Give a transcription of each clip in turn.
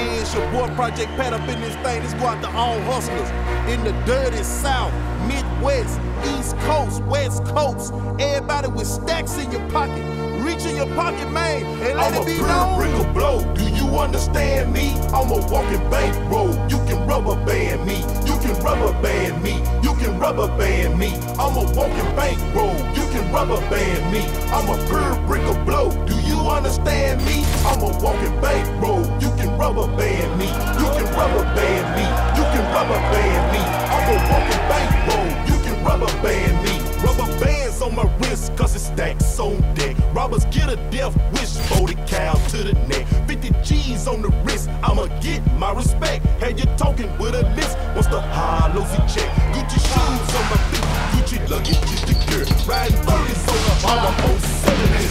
Yeah, it's your boy Project Pat up in this thing. This go out to all hustlers in the dirty South, Midwest, East Coast, West Coast. Everybody with stacks in your pocket. Reach in your pocket, man, and let I'm it be a known. bring a blow. Do you understand me? I'm a walking bankroll. You can rubber band me. You can rubber band me. You can rubber band me. I'm a walking bankroll. Rubber band me. I'm a pure brick of blow. Do you understand me? I'm a walking bankroll. You can rubber band me. You can rubber band me. You can rubber band me. I'm a walking bankroll. You can rubber band me. Rubber bands on my wrist, cause it stacks on deck. Robbers get a death wish, 40 cal to the neck. 50 G's on the wrist, I'ma get my respect. Had you talking with a list, what's the high low check? Gucci shoes on my feet, Gucci luggage is the gear. Riding 30s on the on 7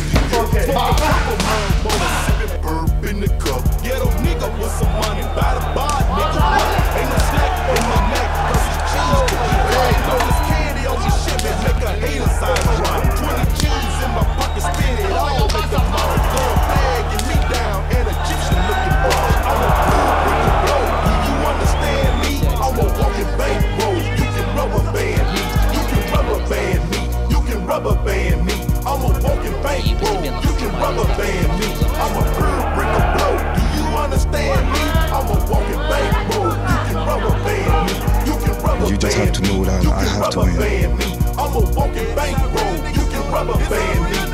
just have to know that I have to win. band me. I'm a walking bankroll. You can rubber band me.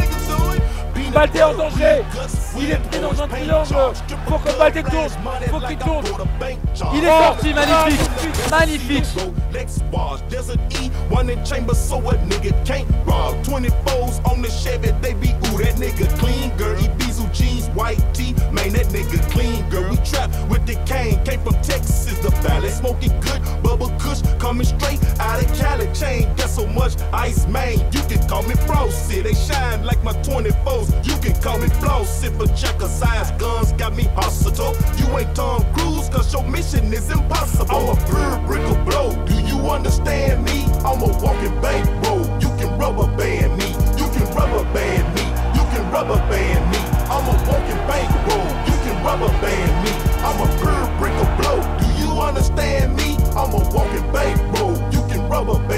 Balté en danger Il est pris dans un triangle Faut que tourne Faut qu'il tourne Il est sorti, magnifique Magnifique Lex bars, Desert E, one in chamber, so a nigga can't rob. 24s on the Chevy, they be ooh, that nigga clean, girl. Ibizu jeans, coming straight out of Cali. Chain, got so much ice, man. You can call me Frosty, they shine like my 24s. You can call me Flossy, but checker size guns got me hostile. You ain't Tom Cruise, cause your mission is impossible. I'm a pure brick blow. Do you understand rubber band.